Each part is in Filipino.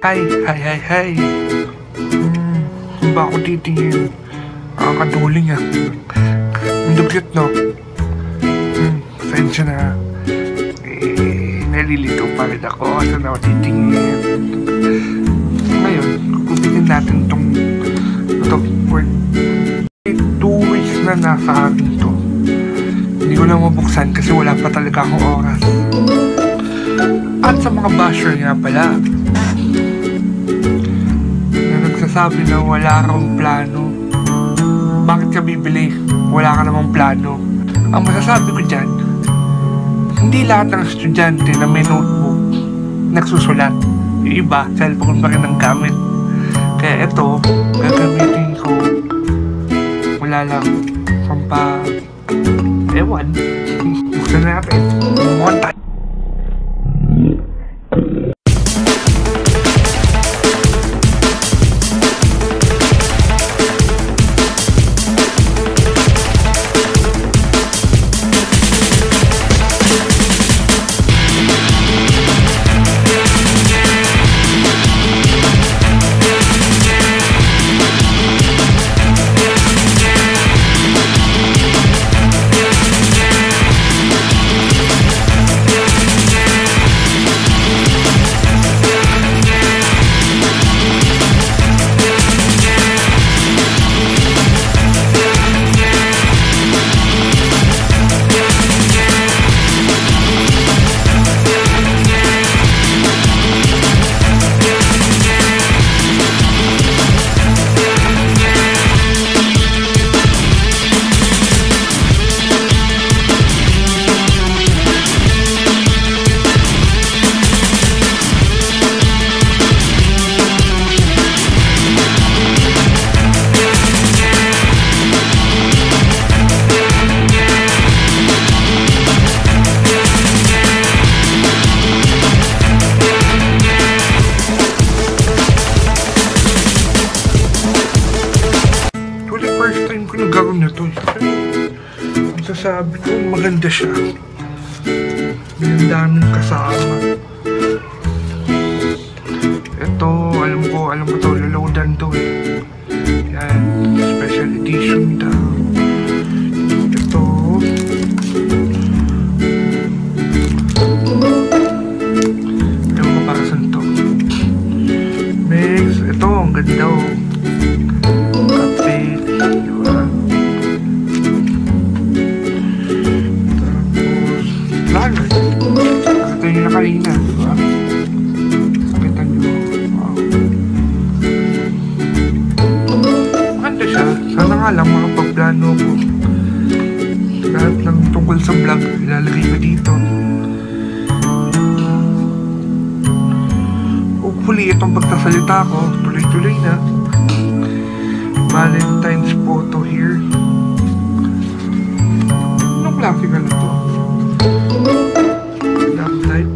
Hi, hi, hi, hi. Hmm, ba ako titingin? Nakakaduling ah. Ang dugyot, no? Hmm, pasensya na. Eh, nalilito pa rin ako. Saan ako titingin? Ngayon, kupitin natin tong ito. Eh, Two weeks na nasa akin to. Hindi ko na mabuksan kasi wala pa talaga akong oras. At sa mga basher nga pala, nagsasabi na wala kang plano. Bakit ka bibili? Wala ka namang plano. Ang masasabi ko dyan, hindi lahat ng estudyante na may notebook nagsusulat. Yung iba, cellphone pa rin ang gamit. Kaya ito, gagamitin ko. Wala lang. Pampa... Ewan. Buksan na natin. One nagkaroon na to. Ang sasabi ko, maganda siya. Ang daming kasama. Ito, alam ko, alam ko to, loloadan to eh. Yan, special edition daw. Makapagplano ko. Lahat ng tungkol sa vlog, ilalagay ko dito. Hopefully, itong pagsasalita ko, tuloy-tuloy na. Valentine's photo here. Anong klase ka na to? Love life.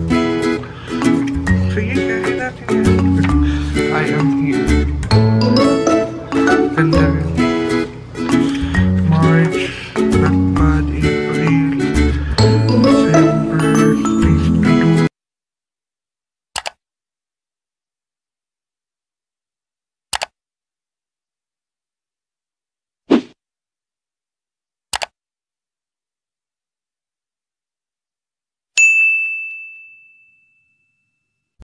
Sige, kaya natin yan. I am here.